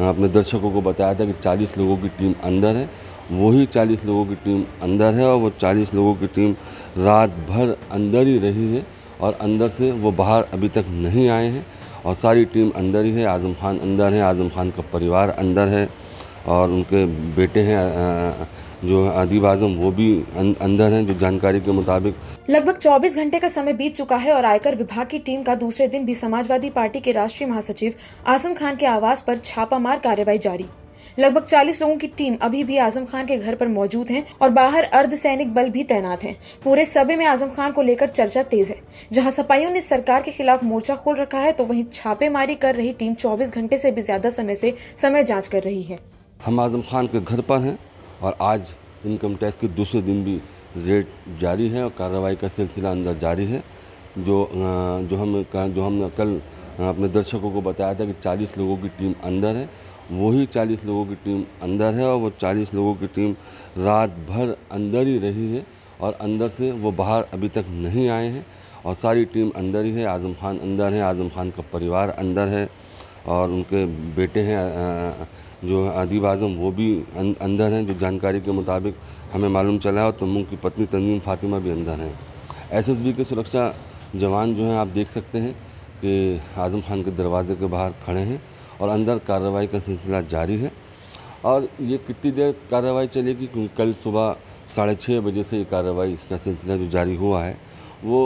अपने दर्शकों को बताया था कि 40 लोगों की टीम अंदर है। वही 40 लोगों की टीम अंदर है और वो 40 लोगों की टीम रात भर अंदर ही रही है और अंदर से वो बाहर अभी तक नहीं आए हैं और सारी टीम अंदर ही है। आज़म खान अंदर है, आज़म खान का परिवार अंदर है और उनके बेटे हैं जो अदीब आज़म वो भी अं-, अंदर हैं जो जानकारी के मुताबिक। लगभग 24 घंटे का समय बीत चुका है और आयकर विभाग की टीम का दूसरे दिन भी समाजवादी पार्टी के राष्ट्रीय महासचिव आज़म खान के आवास पर छापामार कार्रवाई जारी। लगभग 40 लोगों की टीम अभी भी आज़म खान के घर पर मौजूद है और बाहर अर्ध सैनिक बल भी तैनात हैं। पूरे सभे में आज़म खान को लेकर चर्चा तेज है। जहाँ सपाइयों ने सरकार के खिलाफ मोर्चा खोल रखा है तो वहीं छापेमारी कर रही टीम 24 घंटे से भी ज़्यादा समय से समय जाँच कर रही है। हम आज़म खान के घर पर हैं। और आज इनकम टैक्स के दूसरे दिन भी रेड जारी है और कार्रवाई का सिलसिला अंदर जारी है। जो जो हम जो हमने कल अपने दर्शकों को बताया था कि 40 लोगों की टीम अंदर है, वही 40 लोगों की टीम अंदर है और वो 40 लोगों की टीम रात भर अंदर ही रही है और अंदर से वो बाहर अभी तक नहीं आए हैं और सारी टीम अंदर ही है, आज़म खान अंदर है, आज़म खान का परिवार अंदर है। और उनके बेटे हैं जो अदीब आज़म वो भी अंदर हैं, जो जानकारी के मुताबिक हमें मालूम चला है और तो उनकी पत्नी तंजीम फातिमा भी अंदर हैं। एसएसबी के सुरक्षा जवान जो हैं, आप देख सकते हैं कि आज़म खान के दरवाजे के बाहर खड़े हैं और अंदर कार्रवाई का सिलसिला जारी है। और ये कितनी देर कार्रवाई चलेगी? क्योंकि कल सुबह साढ़े छः बजे से ये कार्रवाई का सिलसिला जो जारी हुआ है वो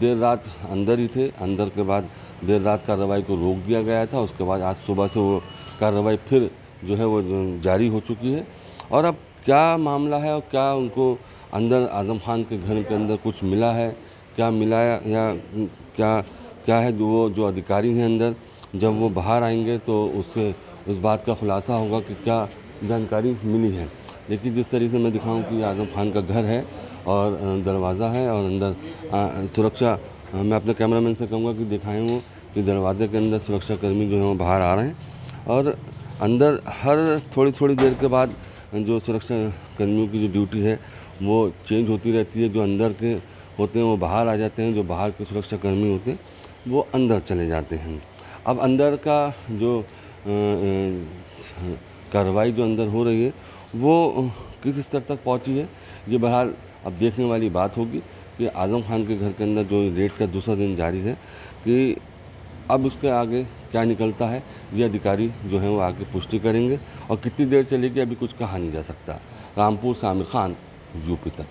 देर रात अंदर ही थे। अंदर के बाद देर रात कार्रवाई को रोक दिया गया था। उसके बाद आज सुबह से वो कार्रवाई फिर जो है वो जारी हो चुकी है। और अब क्या मामला है और क्या उनको अंदर आज़म खान के घर के अंदर कुछ मिला है? क्या मिला है या, क्या क्या है वो, जो अधिकारी हैं अंदर? जब वो बाहर आएँगे तो उससे, उस बात का खुलासा होगा कि क्या जानकारी मिली है। लेकिन जिस तरीके से मैं दिखाऊँ कि आज़म खान का घर है और दरवाज़ा है और अंदर सुरक्षा मैं अपने कैमरामैन से कहूँगा कि दिखाएँ वो कि दरवाजे के अंदर सुरक्षाकर्मी जो हैं वो बाहर आ रहे हैं और अंदर हर थोड़ी थोड़ी देर के बाद जो सुरक्षा कर्मियों की जो ड्यूटी है वो चेंज होती रहती है, जो अंदर के होते हैं वो बाहर आ जाते हैं, जो बाहर के सुरक्षा कर्मी होते हैं, वो अंदर चले जाते हैं। अब अंदर का जो कार्रवाई जो अंदर हो रही है वो किस स्तर तक पहुँची है, ये बहरहाल अब देखने वाली बात होगी कि आज़म खान के घर के अंदर जो रेड का दूसरा दिन जारी है कि अब उसके आगे क्या निकलता है, ये अधिकारी जो है वो आगे पुष्टि करेंगे और कितनी देर चलेगी, अभी कुछ कहा नहीं जा सकता। रामपुर से आमिर खान, यूपी तक।